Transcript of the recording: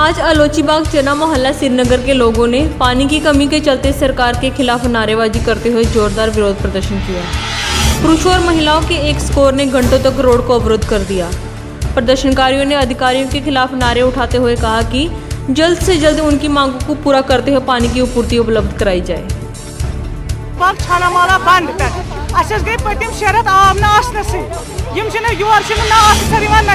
आज आलोचीबाग चना मोहल्ला श्रीनगर के लोगों ने पानी की कमी के चलते सरकार के खिलाफ नारेबाजी करते हुए जोरदार विरोध प्रदर्शन किया। पुरुषों और महिलाओं के एक स्कोर ने घंटों तक रोड को अवरुद्ध कर दिया। प्रदर्शनकारियों ने अधिकारियों के खिलाफ नारे उठाते हुए कहा कि जल्द से जल्द उनकी मांगों को पूरा करते हुए पानी की आपूर्ति उपलब्ध कराई जाए। गई शरत ना ना